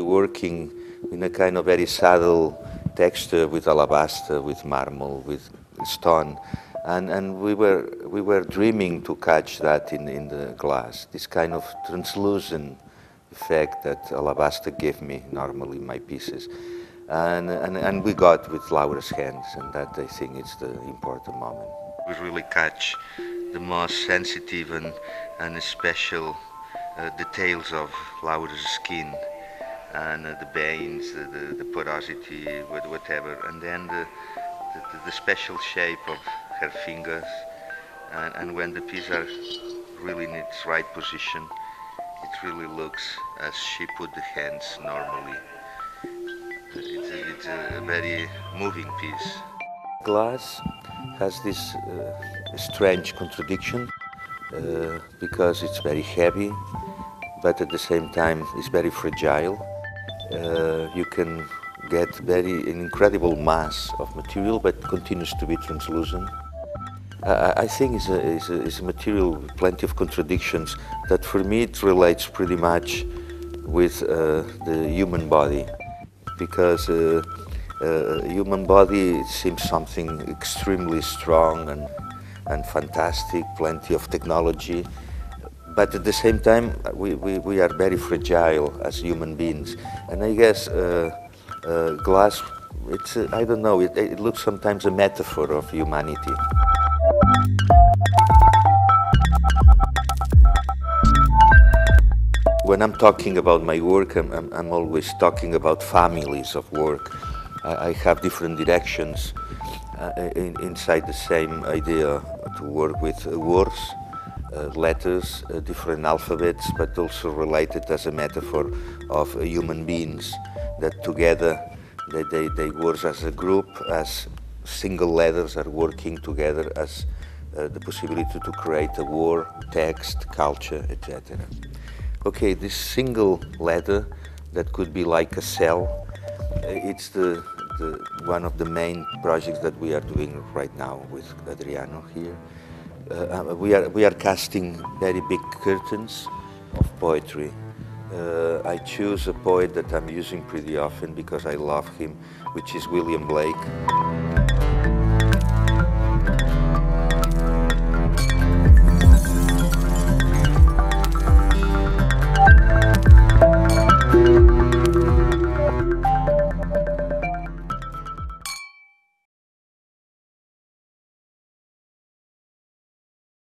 working in a kind of very subtle texture with alabaster, with marble, with stone. And, and we, were, we were dreaming to catch that in, in the glass, this kind of translucent effect that alabaster gave me normally in my pieces. And, and, and we got with Laura's hands, and that I think is the important moment. We really catch the most sensitive and, and special uh, details of Laura's skin and uh, the veins, the, the, the, porosity, whatever, and then the, the, the, special shape of her fingers, and, and when the piece are really in its right position, it really looks as she put the hands normally. It's a, it's a very moving piece. Glass has this uh, strange contradiction uh, because it's very heavy, but at the same time it's very fragile. Uh, you can get very an incredible mass of material, but continues to be translucent. I think it's a, it's, a, it's a material with plenty of contradictions that for me it relates pretty much with uh, the human body because uh, uh, human body seems something extremely strong and, and fantastic, plenty of technology. But at the same time, we, we, we are very fragile as human beings. And I guess uh, uh, glass, it's, uh, I don't know, it, it looks sometimes a metaphor of humanity. When I'm talking about my work, I'm, I'm, I'm always talking about families of work. I, I have different directions uh, in, inside the same idea to work with words, letters, uh, different alphabets, but also related as a metaphor of uh, human beings that together they, they, they work as a group, as single letters are working together as uh, the possibility to create a war, text, culture, etc. Okay, this single letter that could be like a cell, it's the, the, one of the main projects that we are doing right now with Adriano here. Uh, uh, we, are, we are casting very big curtains of poetry. Uh, I choose a poet that I'm using pretty often because I love him, which is William Blake.